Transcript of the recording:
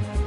Bye.